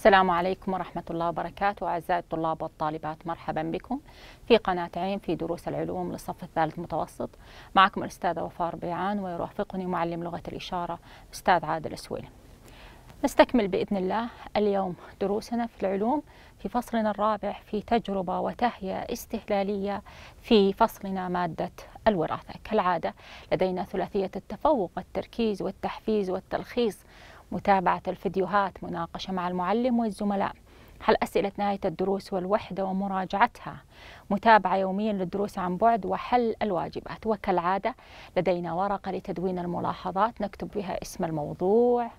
السلام عليكم ورحمة الله وبركاته. أعزائي الطلاب والطالبات مرحبا بكم في قناة عين في دروس العلوم للصف الثالث متوسط معكم الأستاذة وفاء ربيعان ويرافقني معلم لغة الإشارة أستاذ عادل السويل نستكمل بإذن الله اليوم دروسنا في العلوم في فصلنا الرابع في تجربة وتهيئة استهلالية في فصلنا مادة الوراثة. كالعادة لدينا ثلاثية التفوق والتركيز والتحفيز والتلخيص متابعة الفيديوهات مناقشة مع المعلم والزملاء. حل أسئلة نهاية الدروس والوحدة ومراجعتها؟ متابعة يوميا للدروس عن بعد وحل الواجبات. وكالعادة لدينا ورقة لتدوين الملاحظات. نكتب فيها اسم الموضوع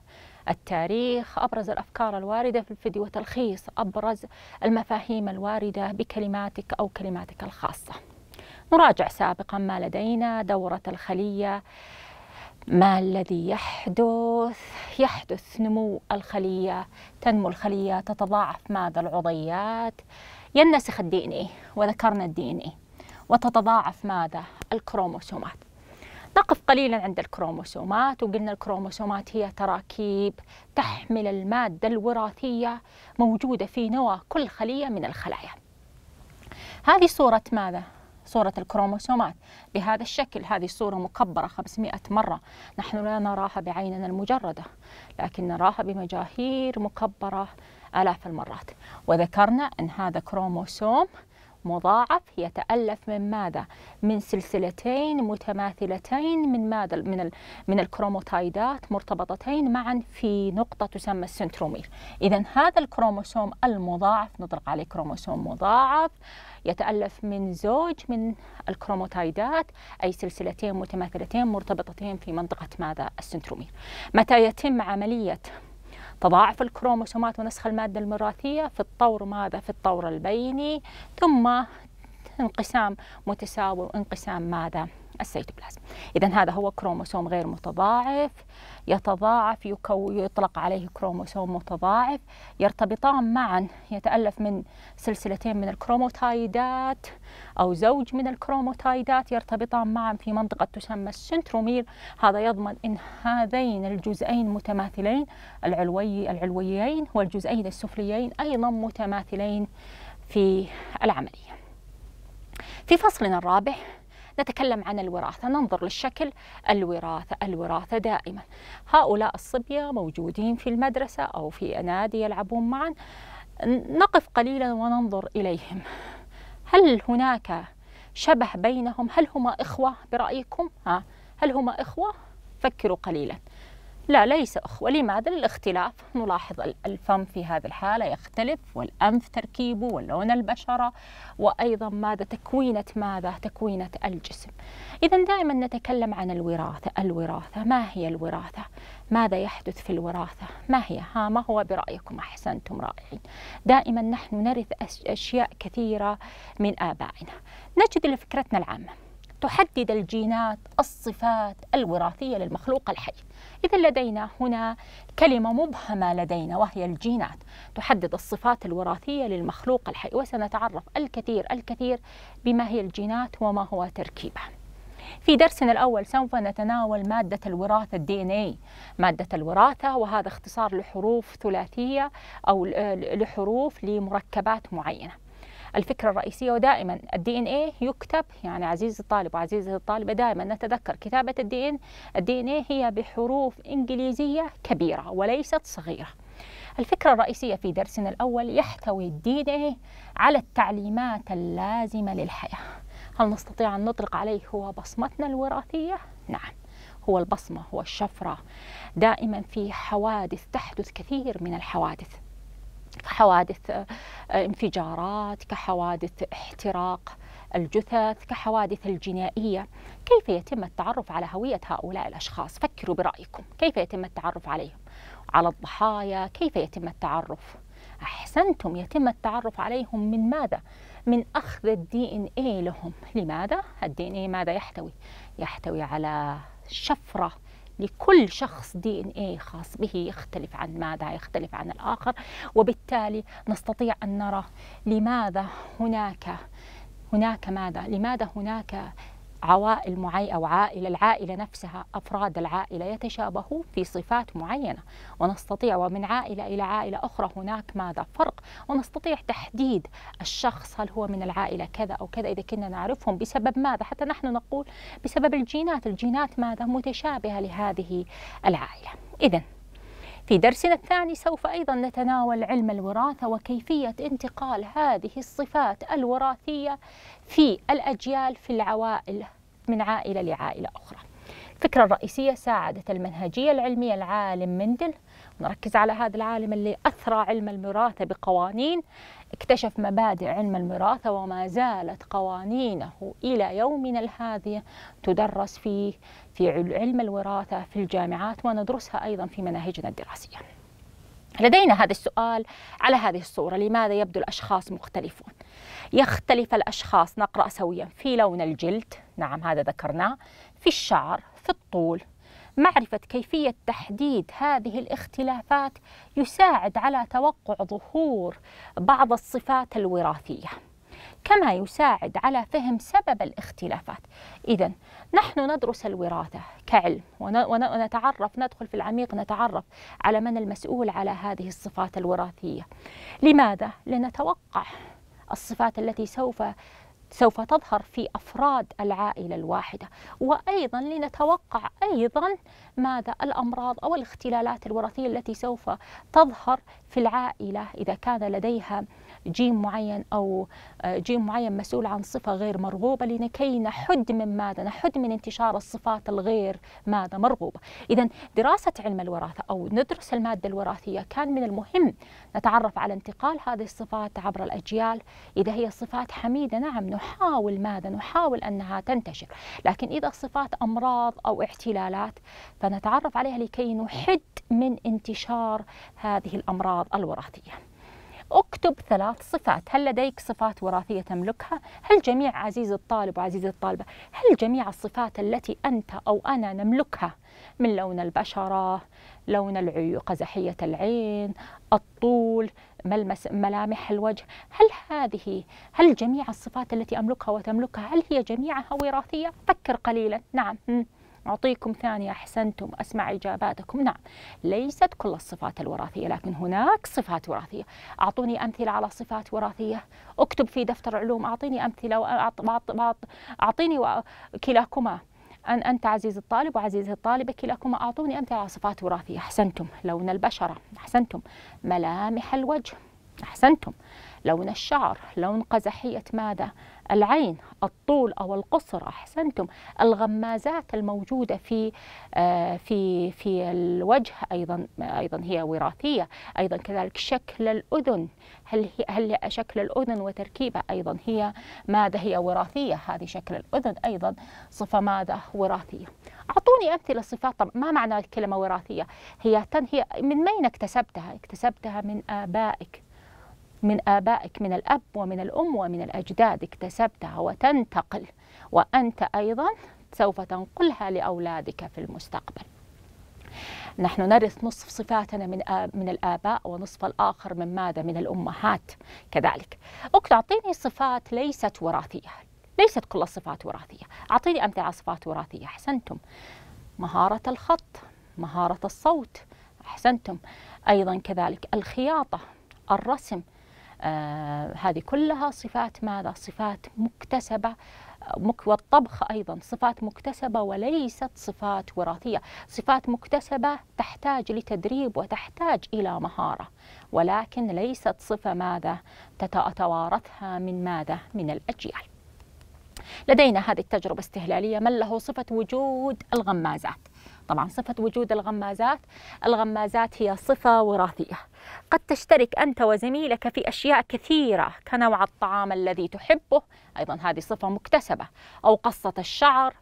التاريخ أبرز الأفكار الواردة في الفيديو وتلخيص أبرز المفاهيم الواردة بكلماتك أو كلماتك الخاصة. نراجع سابقا ما لدينا دورة الخلية ما الذي يحدث؟ يحدث نمو الخلية تنمو الخلية تتضاعف ماذا العضيات؟ ينسخ ال DNA وذكرنا ال DNA وتتضاعف ماذا؟ الكروموسومات. نقف قليلا عند الكروموسومات وقلنا الكروموسومات هي تراكيب تحمل المادة الوراثية موجودة في نواة كل خلية من الخلايا. هذه صورة ماذا؟ صورة الكروموسومات. بهذا الشكل هذه الصورة مكبرة 500 مرة. نحن لا نراها بعيننا المجردة لكن نراها بمجاهير مكبرة آلاف المرات. وذكرنا أن هذا كروموسوم مضاعف يتألف من ماذا؟ من سلسلتين متماثلتين من ماذا؟ من من الكروموتايدات مرتبطتين معا في نقطة تسمى السنترومير. إذا هذا الكروموسوم المضاعف نطلق عليه كروموسوم مضاعف يتألف من زوج من الكروموتايدات أي سلسلتين متماثلتين مرتبطتين في منطقة ماذا؟ السنترومير. متى يتم عملية تضاعف الكروموسومات ونسخ المادة الوراثية في الطور ماذا؟ في الطور البيني ثم انقسام متساوي وانقسام ماذا؟ السيتوبلازم. إذا هذا هو كروموسوم غير متضاعف يتضاعف يكو يطلق عليه كروموسوم متضاعف يرتبطان معا يتألف من سلسلتين من الكروموتايدات أو زوج من الكروموتايدات يرتبطان معا في منطقة تسمى السنترومير هذا يضمن أن هذين الجزئين متماثلين العلوي العلويين والجزئين السفليين أيضا متماثلين في العملية. في فصلنا الرابع نتكلم عن الوراثة. ننظر للشكل. الوراثة الوراثة دائما. هؤلاء الصبية موجودين في المدرسة أو في نادي يلعبون معا. نقف قليلا وننظر إليهم. هل هناك شبه بينهم؟ هل هما إخوة برأيكم؟ ها؟ هل هما إخوة؟ فكروا قليلا. لا ليس أخوة لماذا الاختلاف نلاحظ الفم في هذه الحالة يختلف والأنف تركيبه ولون البشرة وأيضا ماذا تكوينة ماذا تكوينة الجسم. إذا دائما نتكلم عن الوراثة. الوراثة ما هي الوراثة؟ ماذا يحدث في الوراثة؟ ما هي؟ ها ما هو برأيكم؟ أحسنتم رائعين. دائما نحن نرث أشياء كثيرة من آبائنا. نجد لفكرتنا العامة. تحدد الجينات الصفات الوراثية للمخلوق الحي. إذا لدينا هنا كلمة مبهمة لدينا وهي الجينات. تحدد الصفات الوراثية للمخلوق الحي. وسنتعرف الكثير الكثير بما هي الجينات وما هو تركيبها. في درسنا الأول سوف نتناول مادة الوراثة ال DNA مادة الوراثة وهذا اختصار لحروف ثلاثية أو لحروف لمركبات معينة. الفكرة الرئيسية ودائما ال DNA يكتب يعني عزيزي الطالب وعزيزتي الطالبة دائما نتذكر كتابة ال DN ال DNA هي بحروف إنجليزية كبيرة وليست صغيرة. الفكرة الرئيسية في درسنا الأول يحتوي ال DNA على التعليمات اللازمة للحياة. هل نستطيع أن نطلق عليه هو بصمتنا الوراثية؟ نعم. هو البصمة هو الشفرة. دائما في حوادث تحدث كثير من الحوادث. كحوادث آه، انفجارات كحوادث احتراق الجثث كحوادث الجنائية. كيف يتم التعرف على هوية هؤلاء الأشخاص؟ فكروا برأيكم. كيف يتم التعرف عليهم؟ على الضحايا؟ كيف يتم التعرف؟ أحسنتم يتم التعرف عليهم من ماذا؟ من أخذ الدي إن إيه لهم. لماذا؟ الدي إن إيه ماذا يحتوي؟ يحتوي على شفرة لكل شخص دي ان إيه خاص به يختلف عن ماذا يختلف عن الآخر. وبالتالي نستطيع أن نرى لماذا هناك هناك ماذا لماذا هناك عوائل معينة أو عائلة العائلة نفسها أفراد العائلة يتشابهون في صفات معينة. ونستطيع ومن عائلة إلى عائلة أخرى هناك ماذا؟ فرق. ونستطيع تحديد الشخص هل هو من العائلة كذا أو كذا؟ إذا كنا نعرفهم بسبب ماذا؟ حتى نحن نقول بسبب الجينات. الجينات ماذا؟ متشابهة لهذه العائلة. إذا في درسنا الثاني سوف أيضا نتناول علم الوراثة وكيفية انتقال هذه الصفات الوراثية في الأجيال في العوائل من عائلة لعائلة أخرى. الفكرة الرئيسية ساعدت المنهجية العلمية العالم مندل. نركز على هذا العالم اللي أثرى علم الوراثة بقوانين اكتشف مبادئ علم الوراثة وما زالت قوانينه إلى يومنا هذا تدرس في في علم الوراثة في الجامعات وندرسها أيضا في مناهجنا الدراسية. لدينا هذا السؤال على هذه الصورة لماذا يبدو الأشخاص مختلفون؟ يختلف الأشخاص نقرأ سويا في لون الجلد نعم هذا ذكرناه في الشعر في الطول معرفة كيفية تحديد هذه الاختلافات يساعد على توقع ظهور بعض الصفات الوراثية كما يساعد على فهم سبب الاختلافات إذا نحن ندرس الوراثة كعلم ونتعرف ندخل في العميق نتعرف على من المسؤول على هذه الصفات الوراثية لماذا؟ لنتوقع الصفات التي سوف سوف تظهر في أفراد العائلة الواحدة. وأيضا لنتوقع أيضا ماذا الأمراض أو الاختلالات الوراثية التي سوف تظهر في العائلة إذا كان لديها جيم معين أو آه، جيم معين مسؤول عن صفة غير مرغوبة لكي نحد من ماذا؟ نحد من انتشار الصفات الغير ماذا؟ مرغوبة. إذا دراسة علم الوراثة أو ندرس المادة الوراثية كان من المهم نتعرف على انتقال هذه الصفات عبر الأجيال إذا هي صفات حميدة. نعم نحاول ماذا؟ نحاول أنها تنتشر. لكن إذا صفات أمراض أو احتلالات فنتعرف عليها لكي نحد من انتشار هذه الأمراض الوراثية. اكتب ثلاث صفات. هل لديك صفات وراثية تملكها؟ هل جميع عزيز الطالب وعزيزة الطالبة هل جميع الصفات التي أنت أو أنا نملكها؟ من لون البشرة لون العيون قزحية العين الطول ملمس ملامح الوجه. هل هذه هل جميع الصفات التي أملكها وتملكها هل هي جميعها وراثية؟ فكر قليلا. نعم. أعطيكم ثانية أحسنتم أسمع إجاباتكم. نعم ليست كل الصفات الوراثية لكن هناك صفات وراثية. أعطوني أمثلة على صفات وراثية. أكتب في دفتر علوم أعطيني أمثلة أعطيني كلاكما. أن أنت عزيز الطالب وعزيزة الطالبة كلاكما. أعطوني أمثلة على صفات وراثية. أحسنتم لون البشرة. أحسنتم ملامح الوجه. أحسنتم لون الشعر. لون قزحية ماذا؟ العين الطول أو القصر أحسنتم. الغمازات الموجودة في آه، في في الوجه أيضا أيضا هي وراثية. أيضا كذلك شكل الأذن. هل هي هل شكل الأذن وتركيبها أيضا هي ماذا؟ هي وراثية. هذه شكل الأذن أيضا صفة ماذا؟ وراثية. أعطوني أمثلة صفات. طب ما معنى الكلمة وراثية؟ هي هي من أين اكتسبتها؟ اكتسبتها من آبائك. من آبائك من الأب ومن الأم ومن الأجداد اكتسبتها وتنتقل وأنت أيضا سوف تنقلها لأولادك في المستقبل نحن نرث نصف صفاتنا من من الآباء ونصف الآخر من ماذا؟ من الأمهات كذلك. أكتب أعطيني صفات ليست وراثية، ليست كل الصفات وراثية، أعطيني أمثلة على صفات وراثية، أحسنتم. مهارة الخط، مهارة الصوت، أحسنتم. أيضا كذلك الخياطة، الرسم، آه هذه كلها صفات ماذا؟ صفات مكتسبة والطبخ أيضا صفات مكتسبة وليست صفات وراثية. صفات مكتسبة تحتاج لتدريب وتحتاج إلى مهارة ولكن ليست صفة ماذا؟ تتوارثها من ماذا؟ من الأجيال. لدينا هذه التجربة استهلالية من له صفة وجود الغمازات. طبعا صفة وجود الغمازات الغمازات هي صفة وراثية. قد تشترك أنت وزميلك في أشياء كثيرة كنوع الطعام الذي تحبه. أيضا هذه صفة مكتسبة. أو قصة الشعر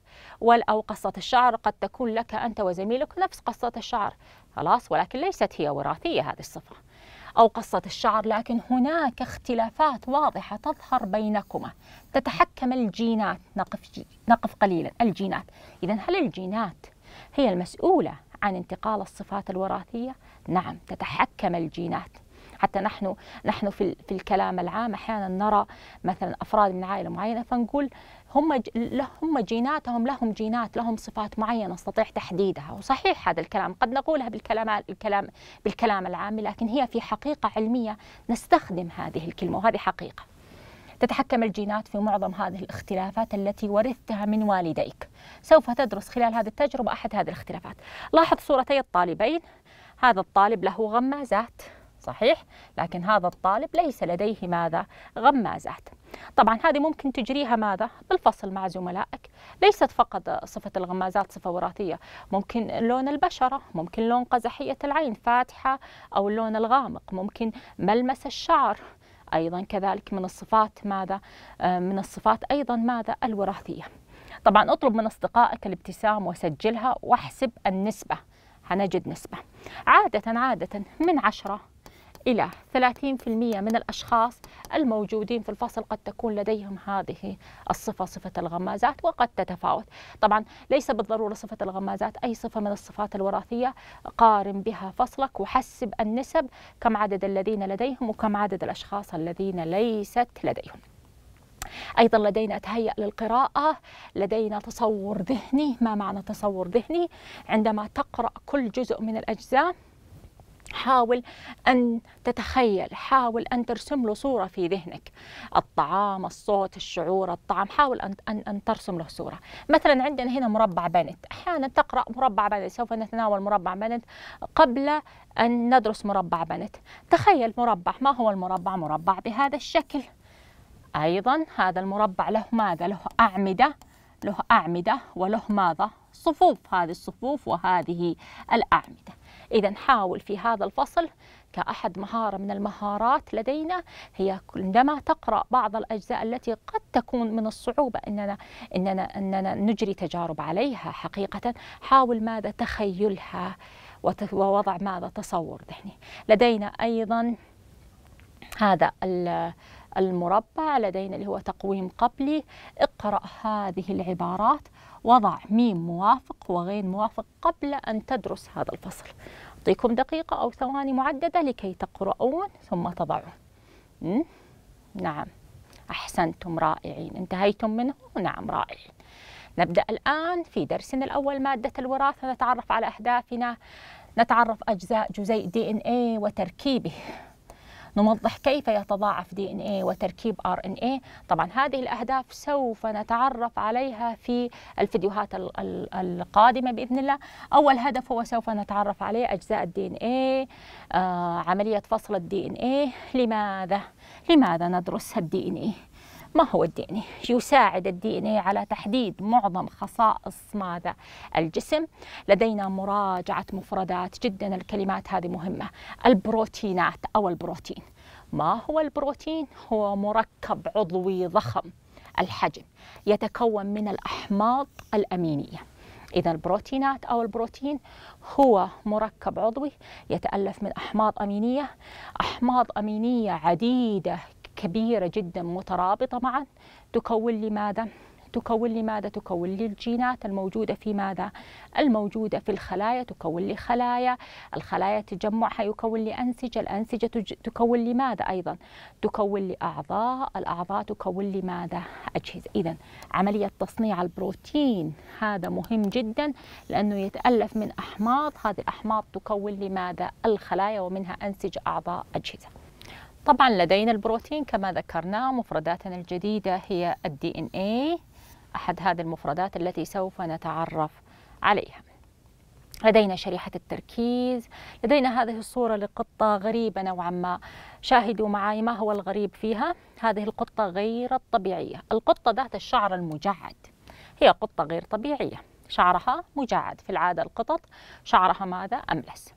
أو قصة الشعر قد تكون لك أنت وزميلك نفس قصة الشعر. خلاص ولكن ليست هي وراثية هذه الصفة. أو قصة الشعر لكن هناك اختلافات واضحة تظهر بينكما. تتحكم الجينات. نقف, نقف قليلا. الجينات. إذا هل الجينات هي المسؤولة عن انتقال الصفات الوراثية؟ نعم تتحكم الجينات. حتى نحن نحن في في الكلام العام أحيانا نرى مثلا أفراد من عائلة معينة فنقول هم هم جيناتهم لهم جينات لهم صفات معينة نستطيع تحديدها. وصحيح هذا الكلام قد نقولها بالكلام الكلام بالكلام العام لكن هي في حقيقة علمية نستخدم هذه الكلمة وهذه حقيقة. تتحكم الجينات في معظم هذه الاختلافات التي ورثتها من والديك. سوف تدرس خلال هذه التجربة أحد هذه الاختلافات. لاحظ صورتي الطالبين. هذا الطالب له غمازات صحيح؟ لكن هذا الطالب ليس لديه ماذا؟ غمازات. طبعا هذه ممكن تجريها ماذا؟ بالفصل مع زملائك. ليست فقط صفة الغمازات صفة وراثية. ممكن لون البشرة ممكن لون قزحية العين فاتحة أو اللون الغامق ممكن ملمس الشعر. أيضا كذلك من الصفات ماذا؟ آه، من الصفات أيضا ماذا؟ الوراثية. طبعا اطلب من أصدقائك الابتسام وسجلها واحسب النسبة. هنجد نسبة. عادة عادة من عشرة إلى 30% من الأشخاص الموجودين في الفصل قد تكون لديهم هذه الصفة صفة الغمازات وقد تتفاوت. طبعا ليس بالضرورة صفة الغمازات أي صفة من الصفات الوراثية قارن بها فصلك وحسب النسب كم عدد الذين لديهم وكم عدد الأشخاص الذين ليست لديهم. أيضا لدينا تهيأ للقراءة لدينا تصور ذهني. ما معنى تصور ذهني؟ عندما تقرأ كل جزء من الأجزاء حاول أن تتخيل حاول أن ترسم له صورة في ذهنك. الطعام الصوت الشعور الطعم حاول أن, أن, أن ترسم له صورة. مثلا عندنا هنا مربع بنت. أحيانا تقرأ مربع بنت سوف نتناول مربع بنت قبل أن ندرس مربع بنت. تخيل مربع ما هو المربع؟ مربع بهذا الشكل. أيضا هذا المربع له ماذا؟ له أعمدة له أعمدة وله ماذا؟ صفوف. هذه الصفوف وهذه الأعمدة. إذا حاول في هذا الفصل كأحد مهارة من المهارات لدينا هي عندما تقرأ بعض الأجزاء التي قد تكون من الصعوبة أننا أننا أننا نجري تجارب عليها حقيقة. حاول ماذا؟ تخيلها ووضع ماذا؟ تصور ذهني. لدينا أيضا هذا المربع لدينا اللي هو تقويم قبلي. اقرأ هذه العبارات. وضع ميم موافق وغير موافق قبل أن تدرس هذا الفصل. أعطيكم دقيقة أو ثواني معددة لكي تقرؤون ثم تضعون. نعم. أحسنتم رائعين. انتهيتم منه؟ نعم رائعين نبدأ الآن في درسنا الأول مادة الوراثة. نتعرف على أهدافنا. نتعرف أجزاء جزيء DNA وتركيبه. نوضح كيف يتضاعف DNA وتركيب RNA طبعا هذه الأهداف سوف نتعرف عليها في الفيديوهات القادمة بإذن الله. أول هدف هو سوف نتعرف عليه أجزاء ال DNA آه عملية فصل ال DNA لماذا؟ لماذا ندرس ال DNA ما هو ال DN يساعد ال DN على تحديد معظم خصائص ماذا؟ الجسم. لدينا مراجعة مفردات جدا الكلمات هذه مهمة. البروتينات أو البروتين. ما هو البروتين؟ هو مركب عضوي ضخم الحجم يتكون من الأحماض الأمينية. إذا البروتينات أو البروتين هو مركب عضوي يتألف من أحماض أمينية. أحماض أمينية عديدة كبيرة جدا مترابطة معا تكون لي ماذا؟ تكون لي ماذا؟ تكون لي الجينات الموجودة في ماذا؟ الموجودة في الخلايا تكون لي خلايا، الخلايا تجمعها يكون لي أنسجة، الأنسجة تكون لي ماذا أيضا؟ تكون لي أعضاء، الأعضاء تكون لي ماذا؟ أجهزة، إذا عملية تصنيع البروتين هذا مهم جدا لأنه يتألف من أحماض، هذه الأحماض تكون لي ماذا؟ الخلايا ومنها أنسجة أعضاء أجهزة. طبعا لدينا البروتين كما ذكرنا مفرداتنا الجديدة هي الدي ان اي أحد هذه المفردات التي سوف نتعرف عليها. لدينا شريحة التركيز لدينا هذه الصورة لقطة غريبة نوعا ما. شاهدوا معي ما هو الغريب فيها؟ هذه القطة غير الطبيعية القطة ذات الشعر المجعد. هي قطة غير طبيعية. شعرها مجعد في العادة القطط. شعرها ماذا؟ أملس.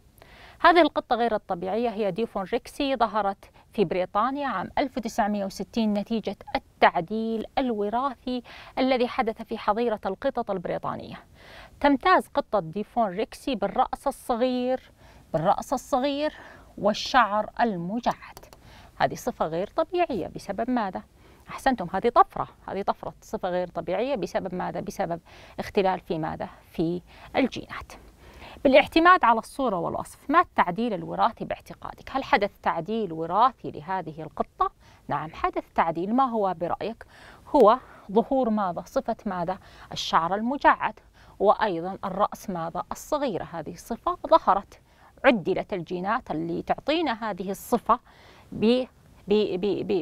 هذه القطة غير الطبيعية هي ديفون ريكسي ظهرت في بريطانيا عام 1960 نتيجة التعديل الوراثي الذي حدث في حظيرة القطط البريطانية تمتاز قطة ديفون ريكسي بالرأس الصغير بالرأس الصغير والشعر المجعد هذه صفة غير طبيعية بسبب ماذا؟ أحسنتم هذه طفرة هذه طفرة صفة غير طبيعية بسبب ماذا؟ بسبب اختلال في ماذا؟ في الجينات بالاعتماد على الصورة والوصف ما التعديل الوراثي باعتقادك؟ هل حدث تعديل وراثي لهذه القطة؟ نعم حدث تعديل ما هو برأيك؟ هو ظهور ماذا؟ صفة ماذا؟ الشعر المجعد وأيضا الرأس ماذا؟ الصغيرة هذه الصفة ظهرت عدلت الجينات اللي تعطينا هذه الصفة ب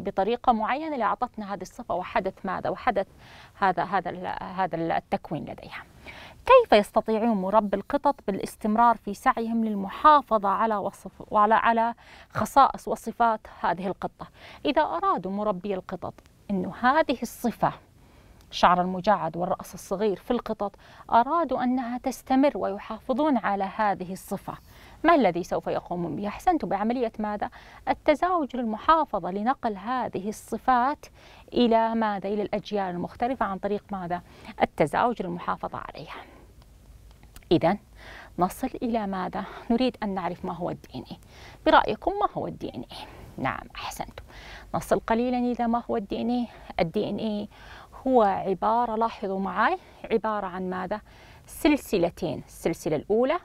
بطريقة معينة اللي أعطتنا هذه الصفة وحدث ماذا؟ وحدث هذا هذا هذا التكوين لديها. كيف يستطيعون مربي القطط بالاستمرار في سعيهم للمحافظة على وصف وعلى على خصائص وصفات هذه القطة؟ إذا أرادوا مربي القطط أنه هذه الصفة الشعر المجعد والرأس الصغير في القطط أرادوا أنها تستمر ويحافظون على هذه الصفة ما الذي سوف يقومون به؟ أحسنتم بعملية ماذا؟ التزاوج للمحافظة لنقل هذه الصفات إلى ماذا؟ إلى الأجيال المختلفة عن طريق ماذا؟ التزاوج للمحافظة عليها إذا نصل إلى ماذا؟ نريد أن نعرف ما هو ال DNA برأيكم ما هو ال DNA؟ نعم أحسنتم نصل قليلا إلى ما هو ال DNA ال DNA هو عبارة لاحظوا معي عبارة عن ماذا؟ سلسلتين السلسلة الأولى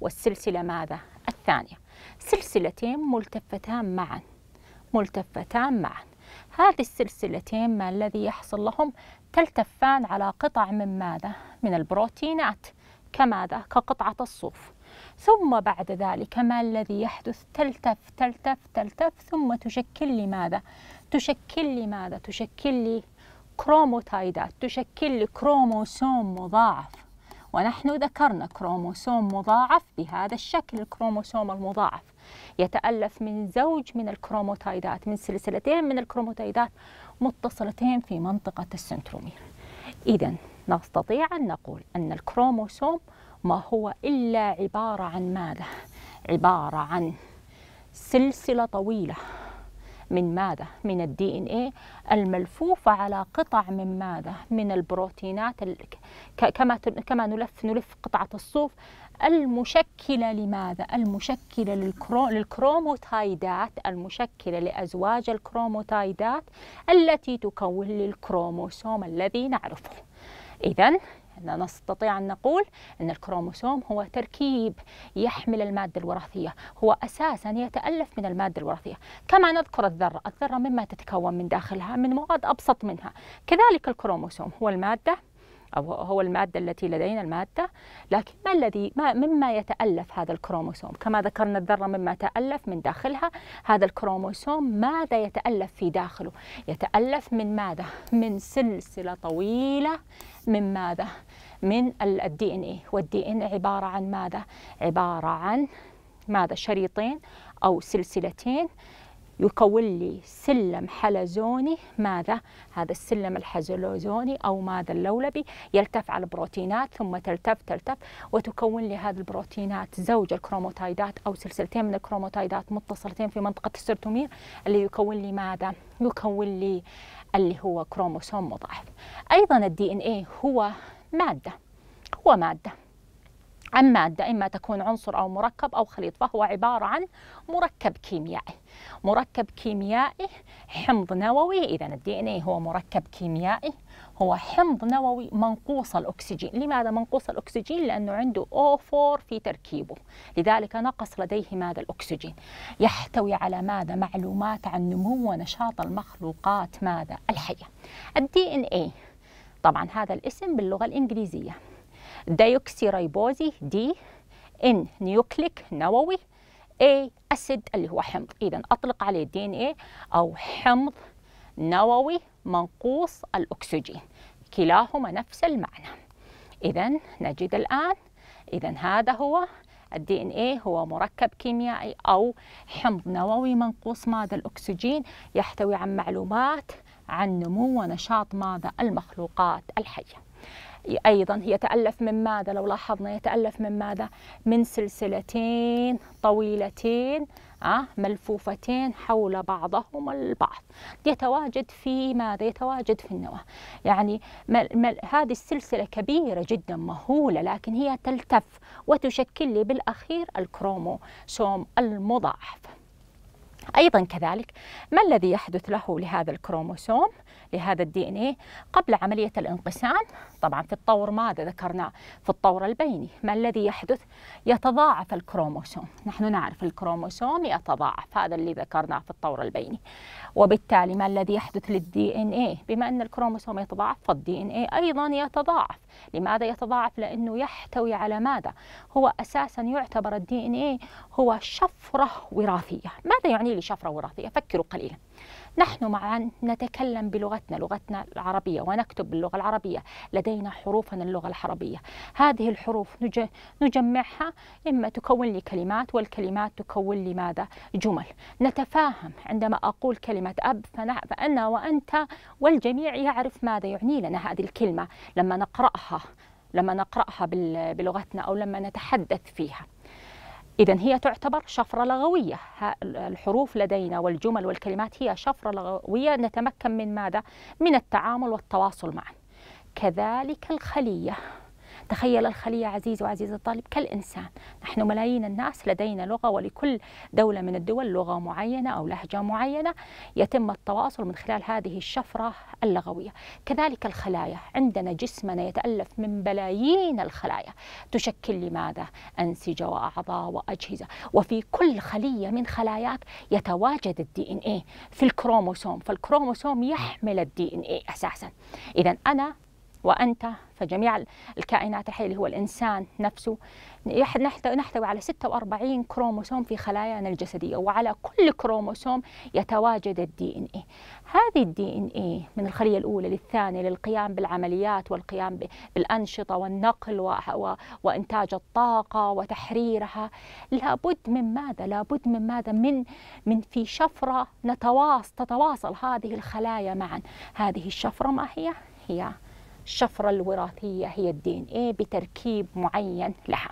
والسلسلة ماذا؟ الثانية سلسلتين ملتفتان معا ملتفتان معا هذه السلسلتين ما الذي يحصل لهم تلتفان على قطع من ماذا؟ من البروتينات كماذا؟ كقطعة الصوف ثم بعد ذلك ما الذي يحدث تلتف تلتف تلتف ثم تشكل لي ماذا؟ تشكل لي ماذا؟ تشكل لي كروموتايدات تشكل لي كروموسوم مضاعف ونحن ذكرنا كروموسوم مضاعف بهذا الشكل الكروموسوم المضاعف يتألف من زوج من الكروموتايدات من سلسلتين من الكروموتايدات متصلتين في منطقة السنترومير إذا نستطيع أن نقول أن الكروموسوم ما هو إلا عبارة عن ماذا؟ عبارة عن سلسلة طويلة من ماذا؟ من ال DNA الملفوفة على قطع من ماذا؟ من البروتينات كما كما نلف نلف قطعة الصوف المشكلة لماذا؟ المشكلة للكرو... للكروموتايدات المشكلة لأزواج الكروموتايدات التي تكون للكروموسوم الذي نعرفه. إذا نستطيع أن نقول أن الكروموسوم هو تركيب يحمل المادة الوراثية هو أساسا يتألف من المادة الوراثية كما نذكر الذرة الذرة مما تتكون من داخلها من مواد أبسط منها كذلك الكروموسوم هو المادة أو هو المادة التي لدينا المادة. لكن ما الذي ما مما يتألف هذا الكروموسوم؟ كما ذكرنا الذرة مما تألف من داخلها هذا الكروموسوم ماذا يتألف في داخله؟ يتألف من ماذا؟ من سلسلة طويلة. من ماذا؟ من ال DNA وال DN عبارة عن ماذا؟ عبارة عن ماذا؟ شريطين أو سلسلتين. يكون لي سلم حلزوني ماذا؟ هذا السلم الحلزوني أو ماذا اللولبي؟ يلتف على البروتينات ثم تلتف تلتف. وتكون لي هذه البروتينات زوج الكروموتايدات أو سلسلتين من الكروموتايدات متصلتين في منطقة السنترومير اللي يكون لي ماذا؟ يكون لي اللي هو كروموسوم مضاعف. أيضا ال DNA هو مادة هو مادة. عن مادة إما تكون عنصر أو مركب أو خليط فهو عبارة عن مركب كيميائي. مركب كيميائي حمض نووي. إذا ال DNA هو مركب كيميائي هو حمض نووي منقوص الأكسجين. لماذا منقوص الأكسجين؟ لأنه عنده O4 في تركيبه. لذلك نقص لديه ماذا؟ الأكسجين. يحتوي على ماذا؟ معلومات عن نمو ونشاط المخلوقات ماذا؟ الحية ال DNA طبعا هذا الاسم باللغة الإنجليزية. deoxyribose D N nucleic نووي A acid اللي هو حمض. اذا أطلق عليه DNA أو حمض نووي منقوص الأكسجين. كلاهما نفس المعنى. اذا نجد الآن. اذا هذا هو ال DNA هو مركب كيميائي أو حمض نووي منقوص ماذا الأكسجين يحتوي عن معلومات عن نمو ونشاط ماذا المخلوقات الحية. أيضا يتألف من ماذا؟ لو لاحظنا يتألف من ماذا؟ من سلسلتين طويلتين أه ملفوفتين حول بعضهما البعض. يتواجد في ماذا؟ يتواجد في النواة. يعني مل مل هذه السلسلة كبيرة جدا مهولة لكن هي تلتف وتشكل لي بالأخير الكروموسوم المضاعف. أيضا كذلك ما الذي يحدث له لهذا الكروموسوم لهذا ال DNA قبل عملية الانقسام؟ طبعا في الطور ماذا ذكرناه في الطور البيني. ما الذي يحدث؟ يتضاعف الكروموسوم. نحن نعرف الكروموسوم يتضاعف هذا اللي ذكرناه في الطور البيني. وبالتالي ما الذي يحدث لل DNA بما أن الكروموسوم يتضاعف فال DNA أيضا يتضاعف. لماذا يتضاعف؟ لأنه يحتوي على ماذا؟ هو أساسا يعتبر ال DNA هو شفرة وراثية. ماذا يعني لي شفره وراثية؟ فكروا قليلا. نحن معا نتكلم بلغتنا لغتنا العربية ونكتب باللغة العربية. لدينا حروفنا اللغة العربية. هذه الحروف نجمعها إما تكون لي كلمات والكلمات تكون لي ماذا؟ جمل. نتفاهم. عندما أقول كلمة أب فأنا وأنت والجميع يعرف ماذا يعني لنا هذه الكلمة. لما نقرأها لما نقرأها بلغتنا أو لما نتحدث فيها. إذا هي تعتبر شفرة لغوية. الحروف لدينا والجمل والكلمات هي شفرة لغوية. نتمكن من ماذا؟ من التعامل والتواصل معا. كذلك الخلية. تخيل الخلية عزيزي وعزيز الطالب كالإنسان. نحن ملايين الناس لدينا لغة ولكل دولة من الدول لغة معينة أو لهجة معينة يتم التواصل من خلال هذه الشفرة اللغوية. كذلك الخلايا. عندنا جسمنا يتألف من بلايين الخلايا. تشكل لماذا؟ أنسجة وأعضاء وأجهزة. وفي كل خلية من خلاياك يتواجد ال DNA في الكروموسوم. فالكروموسوم يحمل ال DNA أساسا. إذا أنا وأنت فجميع الكائنات الحية اللي هو الإنسان نفسه نحتوي على 46 كروموسوم في خلايانا الجسدية وعلى كل كروموسوم يتواجد ال DNA هذه ال DNA من الخلية الأولى للثانية للقيام بالعمليات والقيام بالأنشطة والنقل. وإنتاج الطاقة وتحريرها لابد من ماذا؟ لابد من ماذا؟ من من في شفرة نتواصل تتواصل هذه الخلايا معا هذه الشفرة ما هي؟ هي الشفرة الوراثية هي ال DNA بتركيب معين لها.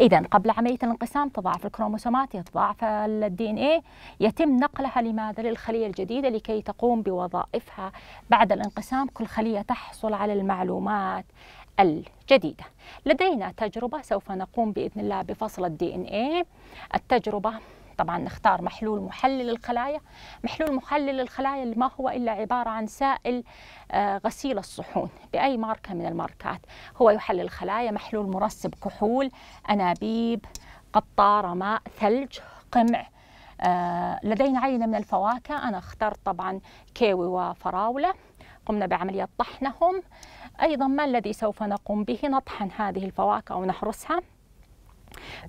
إذا قبل عملية الانقسام تضاعف الكروموسومات يتضاعف ال DNA يتم نقلها لماذا؟ للخلية الجديدة لكي تقوم بوظائفها. بعد الانقسام كل خلية تحصل على المعلومات الجديدة. لدينا تجربة سوف نقوم بإذن الله بفصل الدي ان اي التجربة طبعا نختار محلول محلل الخلايا. محلول محلل الخلايا اللي ما هو إلا عبارة عن سائل آه، غسيل الصحون بأي ماركة من الماركات. هو يحلل الخلايا محلول مرسب كحول أنابيب قطارة ماء ثلج قمع. آه، لدينا عينة من الفواكه. أنا اخترت طبعا كيوي وفراولة. قمنا بعملية طحنهم. أيضا ما الذي سوف نقوم به؟ نطحن هذه الفواكه أو نحرسها.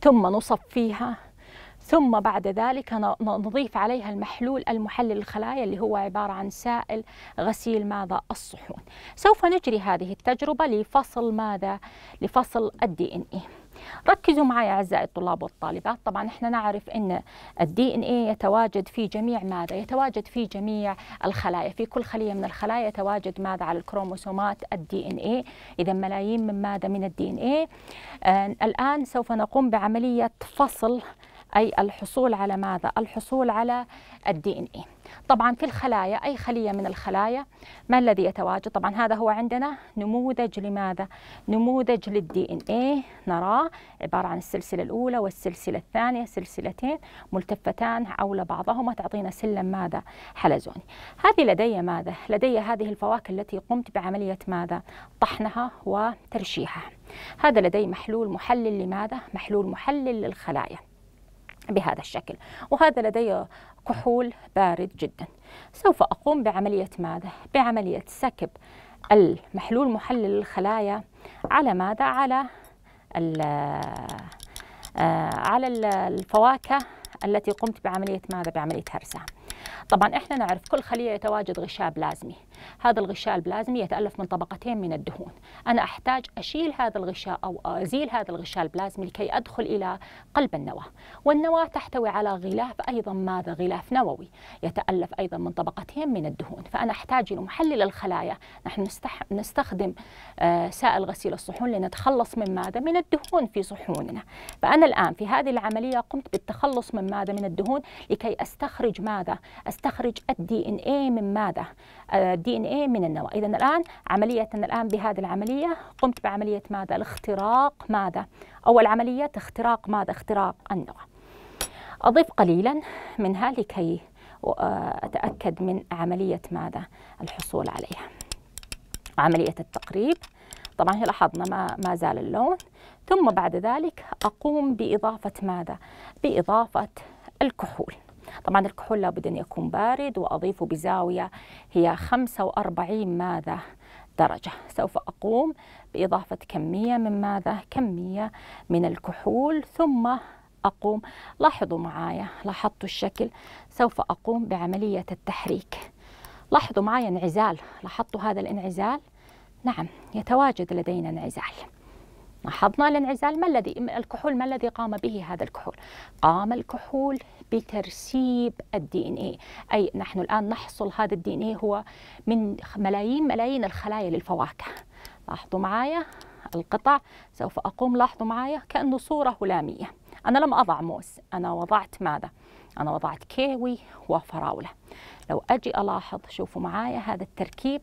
ثم نصب فيها ثم بعد ذلك نضيف عليها المحلول المحلل الخلايا اللي هو عبارة عن سائل غسيل ماذا؟ الصحون. سوف نجري هذه التجربة لفصل ماذا؟ لفصل الدي ان اي ركزوا معي أعزائي الطلاب والطالبات. طبعا إحنا نعرف إن ال DNA يتواجد في جميع ماذا؟ يتواجد في جميع الخلايا. في كل خلية من الخلايا يتواجد ماذا؟ على الكروموسومات ال DNA إذا ملايين من ماذا؟ من ال DNA آه الآن سوف نقوم بعملية فصل أي الحصول على ماذا؟ الحصول على ال DNA طبعا في الخلايا أي خلية من الخلايا ما الذي يتواجد؟ طبعا هذا هو عندنا نموذج لماذا؟ نموذج للدي إن اي نراه عبارة عن السلسلة الأولى والسلسلة الثانية سلسلتين ملتفتان حول بعضهما تعطينا سلم ماذا؟ حلزوني هذه لدي ماذا؟ لدي هذه الفواكه التي قمت بعملية ماذا؟ طحنها وترشيحها هذا لدي محلول محلل لماذا؟ محلول محلل للخلايا بهذا الشكل وهذا لدي كحول بارد جدا سوف أقوم بعملية ماذا؟ بعملية سكب المحلول محلل الخلايا على ماذا؟ على آه، على الفواكه التي قمت بعملية ماذا؟ بعملية هرسها طبعا إحنا نعرف كل خلية يتواجد غشاء بلازمي هذا الغشاء البلازمي يتألف من طبقتين من الدهون. أنا أحتاج أشيل هذا الغشاء أو أزيل هذا الغشاء البلازمي لكي أدخل إلى قلب النواة. والنواة تحتوي على غلاف أيضا ماذا؟ غلاف نووي. يتألف أيضا من طبقتين من الدهون. فأنا أحتاج إلى محلل الخلايا. نحن نستخدم آه، سائل غسيل الصحون لنتخلص من ماذا؟ من الدهون في صحوننا. فأنا الآن في هذه العملية قمت بالتخلص من ماذا؟ من الدهون لكي أستخرج ماذا؟ أستخرج ال DNA من ماذا؟ ال DNA من النواه، اذا الآن عمليه الآن بهذه العملية قمت بعملية ماذا؟ الاختراق ماذا؟ أول عملية اختراق ماذا؟ اختراق النواه. أضيف قليلا منها لكي أتأكد من عملية ماذا الحصول عليها عملية التقريب طبعا لاحظنا ما, ما زال اللون ثم بعد ذلك أقوم بإضافة ماذا؟ بإضافة الكحول طبعا الكحول لابد أن يكون بارد وأضيفه بزاوية هي 45 ماذا؟ درجة. سوف أقوم بإضافة كمية من ماذا؟ كمية من الكحول ثم أقوم. لاحظوا معايا لاحظتوا الشكل. سوف أقوم بعملية التحريك. لاحظوا معايا انعزال. لاحظتوا هذا الانعزال؟ نعم يتواجد لدينا انعزال. لاحظنا الانعزال ما الذي الكحول ما الذي قام به هذا الكحول؟ قام الكحول بترسيب ال DNA، أي نحن الآن نحصل هذا ال DNA هو من ملايين ملايين الخلايا للفواكه. لاحظوا معايا القطع سوف أقوم لاحظوا معايا كأنه صورة هلامية. أنا لم أضع موز، أنا وضعت ماذا؟ أنا وضعت كيوي وفراولة. لو أجي ألاحظ شوفوا معايا هذا التركيب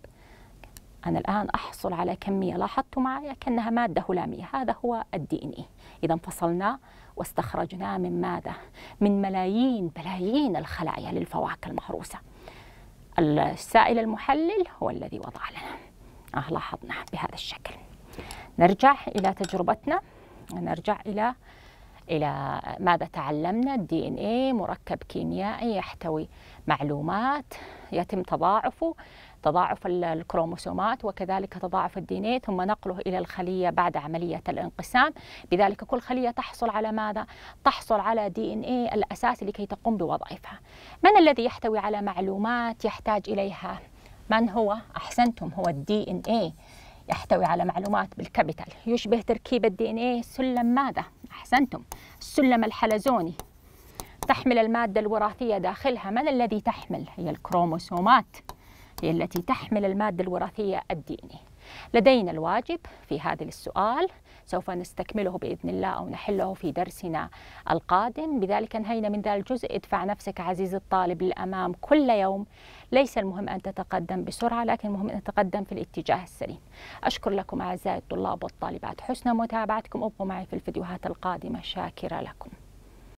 أنا الآن أحصل على كمية لاحظتوا معي كأنها مادة هلامية. هذا هو ال DNA إذا فصلناه واستخرجناه من ماذا؟ من ملايين بلايين الخلايا للفواكه المهروسة. السائل المحلل هو الذي وضع لنا. آه لاحظنا بهذا الشكل. نرجع إلى تجربتنا. نرجع إلى إلى ماذا تعلمنا؟ ال DNA مركب كيميائي يحتوي معلومات يتم تضاعفه تضاعف الكروموسومات وكذلك تضاعف ال DNA ثم نقله إلى الخلية بعد عملية الانقسام. بذلك كل خلية تحصل على ماذا؟ تحصل على DNA الأساسي لكي تقوم بوظائفها من الذي يحتوي على معلومات يحتاج إليها؟ من هو؟ أحسنتم هو ال DNA يحتوي على معلومات بال capital. يشبه تركيب ال DNA سلم ماذا؟ أحسنتم. السلم الحلزوني. تحمل المادة الوراثية داخلها. من الذي تحمل؟ هي الكروموسومات. هي التي تحمل المادة الوراثية ال DNA لدينا الواجب في هذا السؤال سوف نستكمله بإذن الله أو نحله في درسنا القادم. بذلك أنهينا من ذا الجزء. ادفع نفسك عزيزي الطالب للأمام كل يوم. ليس المهم أن تتقدم بسرعة لكن المهم أن تتقدم في الاتجاه السليم. أشكر لكم أعزائي الطلاب والطالبات حسن متابعتكم. ابقوا معي في الفيديوهات القادمة. شاكرة لكم.